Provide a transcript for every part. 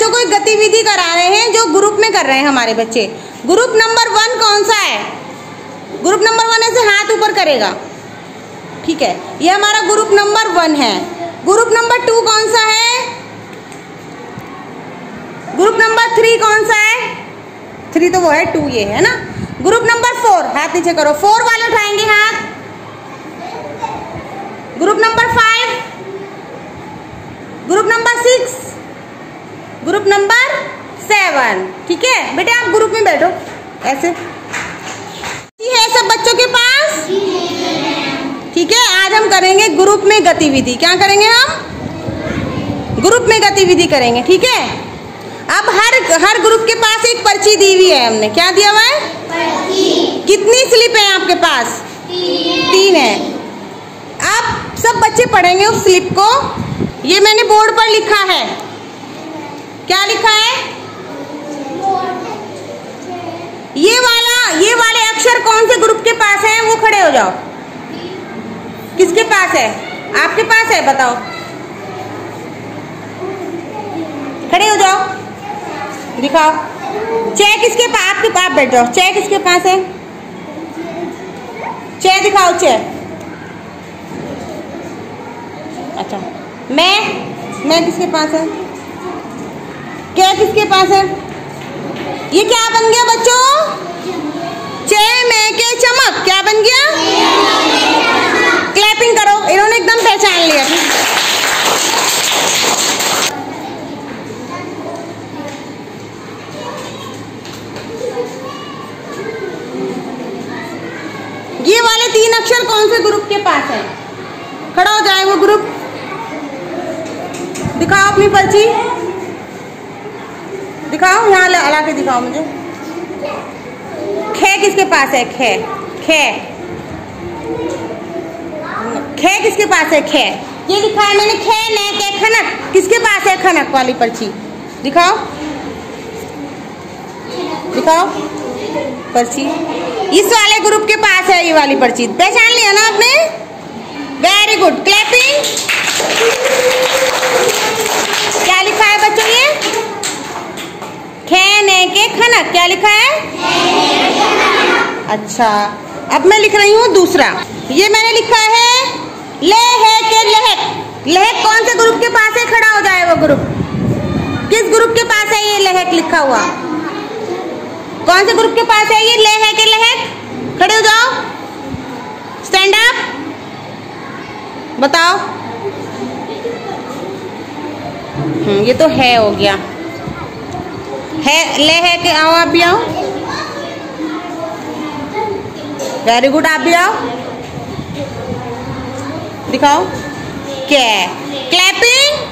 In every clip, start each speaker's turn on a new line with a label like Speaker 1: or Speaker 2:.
Speaker 1: बच्चों को एक गतिविधि करा रहे हैं जो ग्रुप में कर रहे हैं हमारे बच्चे। ग्रुप नंबर वन कौन सा है? ग्रुप नंबर वन ऐसे हाथ ऊपर करेगा। ठीक है, ये हमारा ग्रुप नंबर वन है। ग्रुप नंबर टू कौन सा है? ग्रुप नंबर थ्री कौन सा है? थ्री तो वो है, टू ये है ना? ग्रुप नंबर फोर, हाथ नीचे करो। फोर वाले उठाएँगे हाथ। Group number five. Group number six. Group number seven. ठीक है? बेटे, आप ग्रुप में बैठो। ऐसे। है सब बच्चों के पास? ठीक है, आज हम करेंगे ग्रुप में गतिविधि। क्या करेंगे हम? ग्रुप में गतिविधि करेंगे, ठीक है? अब हर हर ग्रुप के पास एक पर्ची दी हुई है हमने। क्या दिया हुआ है? कितनी स्लिप है आपके पास? तीन है। आप सब बच्चे पढ़ेंगे उस स्लिप को। ये मैंने बोर्ड पर लिखा है। क्या लिखा है? ये वाला, ये वाले अक्षर कौन से ग्रुप के पास है? वो खड़े हो जाओ। किसके पास है? आपके पास है, बताओ। खड़े हो जाओ। दिखाओ। चेक किसके पास आपके पास बैठ जाओ। चेक किसके पास है? चेक दिखाओ, चेक। अच्छा। मैं मैं किसके पास है? क्या किसके पास है? ये क्या बन गया बच्चों? चे मैं के चमक। क्या बन गया? क्लैपिंग करो। इन्होंने एकदम पहचान लिया। ये वाले तीन अक्षर कौन से ग्रुप के पास है? खड़ा हो जाए वो ग्रुप। दिखाओ अपनी पर्ची। दिखाओ, यहाँ ला के दिखाओ मुझे। खे किसके पास है? खे। खे। खे किसके पास है? खे। ये लिखा है मैंने, खे, ने के खनक। किसके पास है? खनक वाली पर्ची। दिखाओ। दिखाओ। पर्ची। इस वाले ग्रुप के पास है ये वाली पर्ची। पहचान लिया ना आपने? वेरी गुड क्लैपिंग क्या लिखा है बच्चों ये? खेने के खनक क्या लिखा है? अच्छा अब मैं लिख रही हूँ दूसरा। ये मैंने लिखा है ले है के लहक। लहक कौन से ग्रुप के पास है खड़ा हो जाए वो ग्रुप? किस ग्रुप के पास है ये लहक लिखा हुआ? कौन से ग्रुप के पास है ये ले है के लहक? खड़े हो जाओ। स्टैंड अप बताओ। हम्म ये तो है हो गया। है, ले है के आओ, आप भी आओ। वेरी गुड आप भी आओ। दिखाओ। क्या क्लैपिंग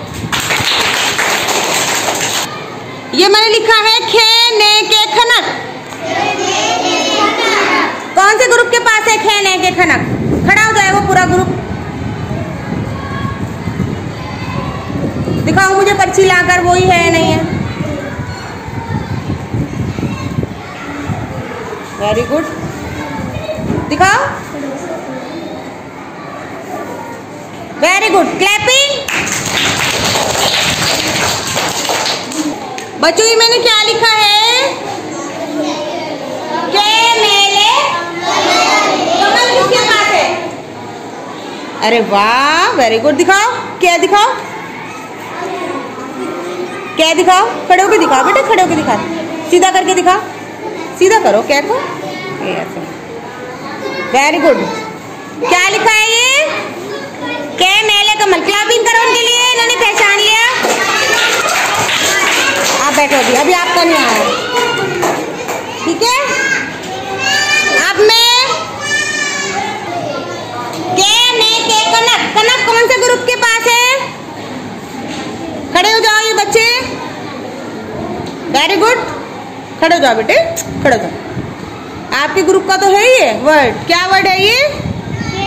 Speaker 1: ये मैंने लिखा है खे ने के खनक। कौन से ग्रुप के पास है खे ने के खनक? खड़ा हो जाए वो पूरा ग्रुप। दिखाओ मुझे पर्ची लाकर, वही है नहीं है? वेरी गुड दिखाओ। वेरी गुड क्लैपिंग बच्चों, ये मैंने क्या लिखा है? अरे वाह वेरी गुड दिखाओ। क्या दिखाओ? क्या दिखाओ? खड़े होके दिखाओ, बेटे, खड़े होके दिखा सीधा करके दिखा सीधा करो, क्या को ऐसे। वेरी गुड क्या लिखा है ये? के मेले कमल क्लबिंग करो उनके लिए, इन्होंने पहचान लिया। आप बैठो अभी अभी आपका नहीं आया। ठीक है अब मैं के ने के कनक कनक कौन से ग्रुप के पास है खड़े हो जाओ ये बच्चे वेरी गुड खड़े हो जाओ बेटे, खड़े हो जाओ। आपके ग्रुप का तो है ये वर्ड क्या वर्ड है ये?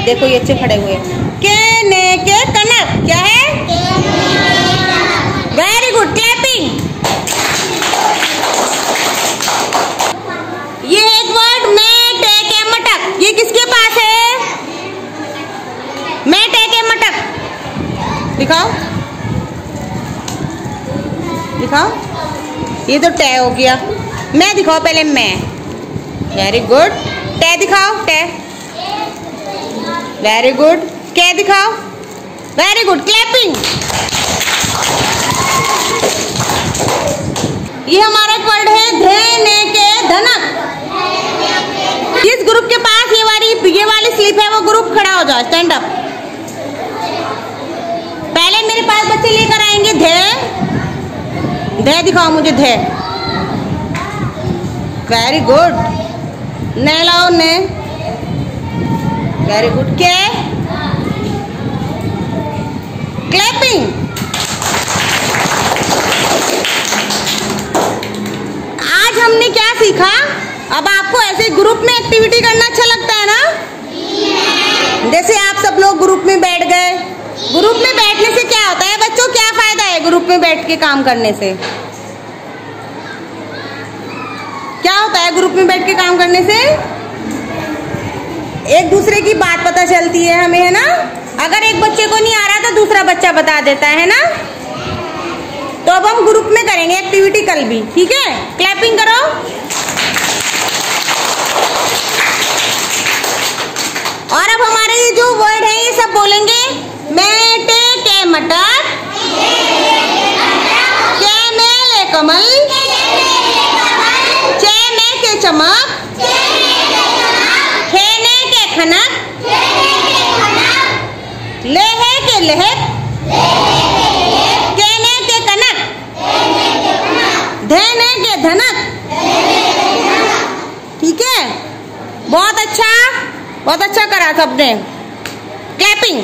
Speaker 1: देखो ये अच्छे खड़े हुए के, ने, के, कनक। क्या है? वेरी गुड क्लैपिंग ये एक वर्ड मैं टे के मटक। ये किसके पास है? मैं टे के मटक। दिखाओ। दिखाओ। ये तो टे हो गया। मैं दिखाओ पहले मैं। वेरी गुड टे दिखाओ टे वेरी गुड के दिखाओ. वेरी गुड क्लैपिंग ये हमारा वर्ड है, धने के धनक. जिस ग्रुप के पास ये वाली ये वाली स्लिप है, वो ग्रुप खड़ा हो जाओ स्टैंड अप पहले मेरे पास बच्चे लेकर आएँगे धे धे दिखाओ मुझे धे वेरी गुड ने लाओ ने वेरी गुड के क्लैपिंग आज हमने क्या सीखा? अब आपको ऐसे ग्रुप में एक्टिविटी करना अच्छा लगता है ना? जैसे आप सब लोग ग्रुप में बैठ गए। ग्रुप में बैठने से क्या होता है? बच्चों, क्या फ़ायदा है ग्रुप में बैठ के काम करने से क्या होता है ग्रुप में बैठ के काम करने से एक दूसरे की बात पता चलती है हमें, है ना? अगर एक बच्चे को नहीं आ रहा तो दूसरा बच्चा बता देता है ना? तो अब हम ग्रुप में करेंगे एक्टिविटी कल भी, ठीक है? क्लैपिंग करो। और अब हमारे ये जो वर्ड है, ये सब बोलेंगे, मेटे के मटर के मेले कमल चे में के चमक खेने के खनक लेहे के लहक कहने के कनक? धने के धनक? ठीक है? बहुत अच्छा? बहुत अच्छा करा सबने क्लैपिंग